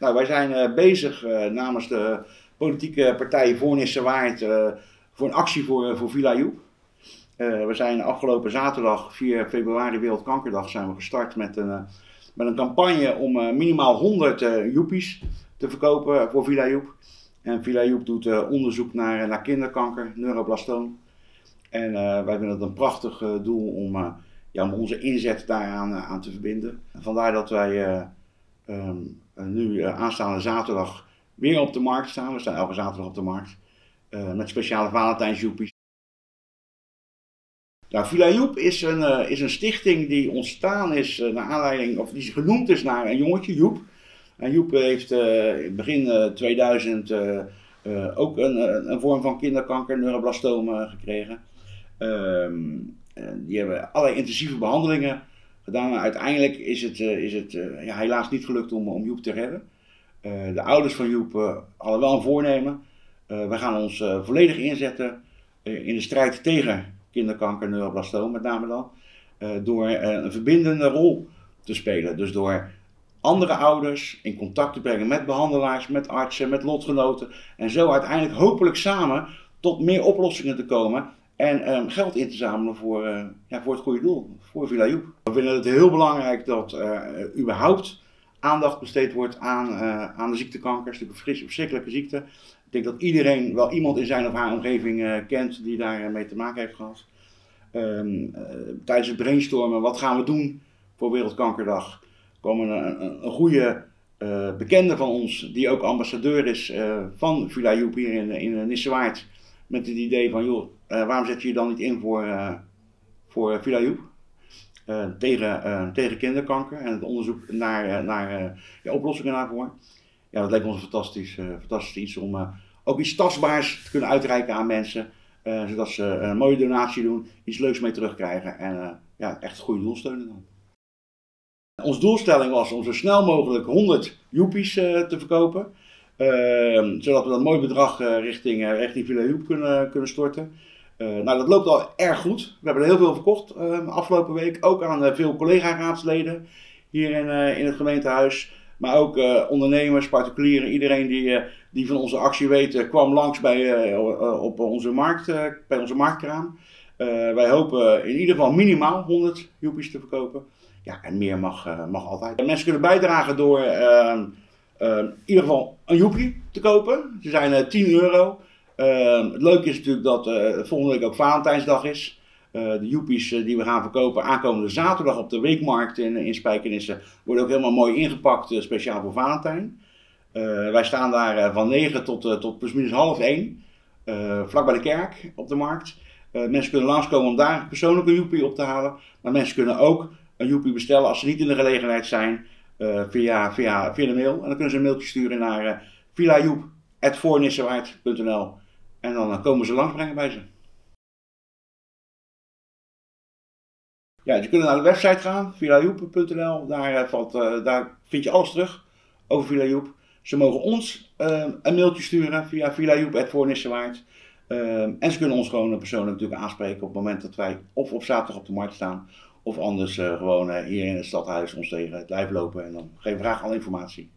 Nou, wij zijn eh, bezig eh, namens de politieke partij Voornisse Waard uh, voor een actie voor, voor Villa Joep. we zijn afgelopen zaterdag, 4 februari Wereldkankerdag, zijn we gestart met een, met een campagne om minimaal 100 joepies te verkopen voor Villa Joep. En Villa Joep doet onderzoek naar, naar kinderkanker, neuroblastoom. En wij vinden het een prachtig doel om, ja, om onze inzet daaraan aan te verbinden. Vandaar dat wij um, nu uh, aanstaande zaterdag weer op de markt staan. We staan elke zaterdag op de markt. Uh, met speciale Valentijnsjoepies. Nou, Villa Joep is een, uh, is een stichting die ontstaan is naar aanleiding, of die genoemd is naar een jongetje, Joep. En Joep heeft in begin 2000 ook een, een vorm van kinderkanker, neuroblastoom, gekregen. Ehm, die hebben allerlei intensieve behandelingen uiteindelijk is het, uh, is het uh, ja, helaas niet gelukt om, om Joep te redden. Uh, de ouders van Joep hadden wel een voornemen. we gaan ons volledig inzetten in de strijd tegen kinderkanker, neuroblastoom met name dan. door een verbindende rol te spelen. Dus door andere ouders in contact te brengen met behandelaars, met artsen, met lotgenoten. En zo uiteindelijk hopelijk samen tot meer oplossingen te komen en um, geld in te zamelen voor, uh, ja, voor het goede doel, voor Villa Joep. We vinden het heel belangrijk dat uh, überhaupt aandacht besteed wordt aan, uh, aan de ziektekanker. Het een verschrikkelijke ziekte. Ik denk dat iedereen wel iemand in zijn of haar omgeving kent die daarmee te maken heeft gehad. Um, tijdens het brainstormen, wat gaan we doen voor Wereldkankerdag, kwam een, een, een goede bekende van ons, die ook ambassadeur is van Villa Joep hier in, in Nissewaard met het idee van, joh, uh, waarom zet je je dan niet in voor, uh, voor Villa Joep? Tegen, tegen kinderkanker en het onderzoek naar, naar oplossingen daarvoor. Ja, dat leek ons fantastisch, fantastisch iets om ook iets tastbaars te kunnen uitreiken aan mensen. zodat ze een mooie donatie doen, iets leuks mee terugkrijgen en ja, echt goede doel steunen dan. Onze doelstelling was om zo snel mogelijk 100 joepies te verkopen. Ehm, zodat we dat mooi bedrag uh, richting, uh, richting Villa Joep kunnen, kunnen storten. Uh, nou, dat loopt al erg goed. We hebben er heel veel verkocht ehm, afgelopen week. Ook aan veel collega-raadsleden hier in, in het gemeentehuis. Maar ook ondernemers, particulieren, iedereen die, die van onze actie weet, kwam langs bij, op onze markt, bij onze marktkraam. wij hopen in ieder geval minimaal 100 joepies te verkopen. Ja, en meer mag, mag altijd. Mensen kunnen bijdragen door Ehm, in ieder geval een joepie te kopen. Ze zijn 10 eh, euro. Ehm, het leuke is natuurlijk dat uh, volgende week ook Valentijnsdag is. Uh, de joepies die we gaan verkopen aankomende zaterdag op de weekmarkt in, in Spijkenissen worden ook helemaal mooi ingepakt, speciaal voor Valentijn. wij staan daar van 9 tot, tot plusminus half 1, vlak bij de kerk op de markt. mensen kunnen langskomen om daar persoonlijk een joepie op te halen. Maar mensen kunnen ook een joepie bestellen als ze niet in de gelegenheid zijn via, via, via de mail. En dan kunnen ze een mailtje sturen naar uh, en dan uh, komen ze langsbrengen bij ze. Ja, je kunt naar de website gaan, villajoep.nl. Daar, valt, daar vind je alles terug over Villa Ze mogen ons een mailtje sturen via villajoep.voornissewaard. en ze kunnen ons gewoon persoonlijk natuurlijk aanspreken op het moment dat wij of op zaterdag op de markt staan of anders uh, gewoon uh, hier in het stadhuis ons tegen het lijf lopen en dan we graag alle informatie.